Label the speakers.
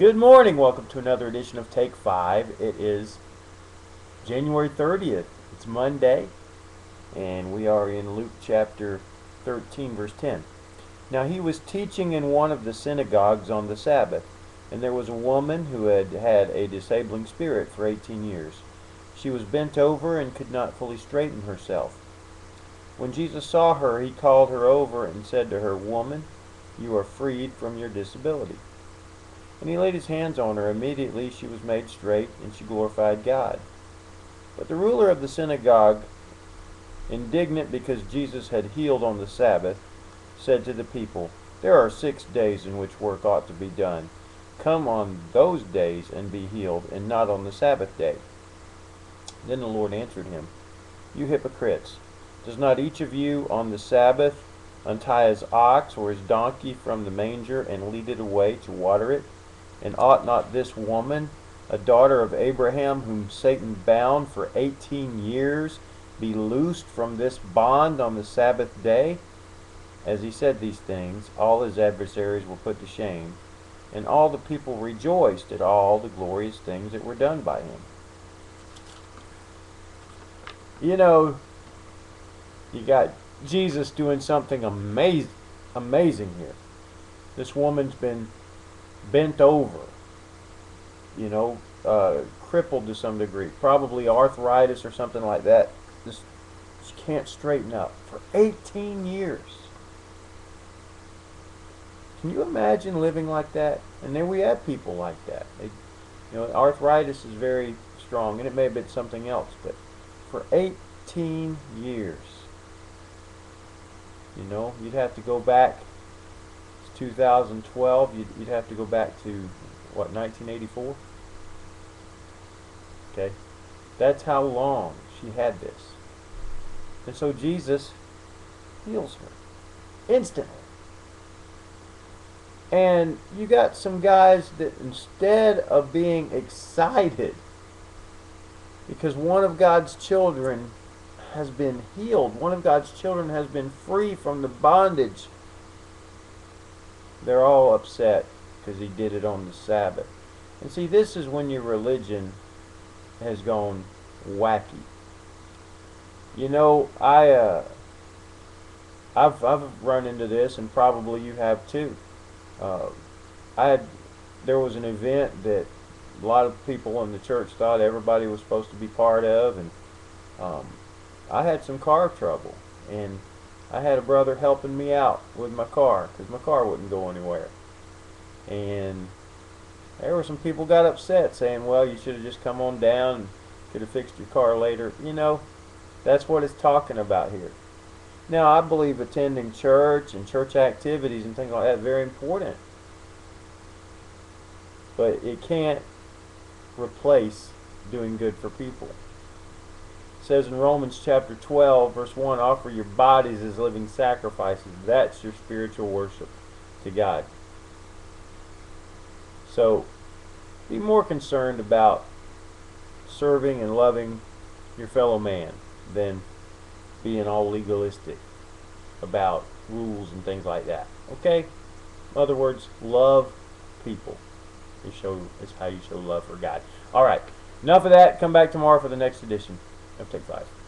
Speaker 1: Good morning. Welcome to another edition of Take 5. It is January 30th. It's Monday, and we are in Luke chapter 13, verse 10. Now he was teaching in one of the synagogues on the Sabbath, and there was a woman who had had a disabling spirit for 18 years. She was bent over and could not fully straighten herself. When Jesus saw her, he called her over and said to her, Woman, you are freed from your disability. And he laid his hands on her. Immediately she was made straight, and she glorified God. But the ruler of the synagogue, indignant because Jesus had healed on the Sabbath, said to the people, There are six days in which work ought to be done. Come on those days and be healed, and not on the Sabbath day. Then the Lord answered him, You hypocrites, does not each of you on the Sabbath untie his ox or his donkey from the manger and lead it away to water it? And ought not this woman, a daughter of Abraham, whom Satan bound for eighteen years, be loosed from this bond on the Sabbath day? As he said these things, all his adversaries were put to shame, and all the people rejoiced at all the glorious things that were done by him. You know, you got Jesus doing something amazing, amazing here. This woman's been bent over, you know, uh, crippled to some degree, probably arthritis or something like that. Just she can't straighten up for 18 years. Can you imagine living like that? And then we have people like that. You know, arthritis is very strong, and it may have been something else, but for 18 years, you know, you'd have to go back 2012, you'd, you'd have to go back to, what, 1984? Okay? That's how long she had this. And so Jesus heals her instantly. And you got some guys that instead of being excited because one of God's children has been healed, one of God's children has been free from the bondage they're all upset because he did it on the Sabbath. And see, this is when your religion has gone wacky. You know, I uh, I've I've run into this, and probably you have too. Uh, I had there was an event that a lot of people in the church thought everybody was supposed to be part of, and um, I had some car trouble, and I had a brother helping me out with my car because my car wouldn't go anywhere. And there were some people got upset saying, well, you should have just come on down and could have fixed your car later. You know, that's what it's talking about here. Now, I believe attending church and church activities and things like that very important. But it can't replace doing good for people says in Romans chapter 12, verse 1, offer your bodies as living sacrifices. That's your spiritual worship to God. So be more concerned about serving and loving your fellow man than being all legalistic about rules and things like that. Okay? In other words, love people. You show is how you show love for God. All right. Enough of that. Come back tomorrow for the next edition of Take 5.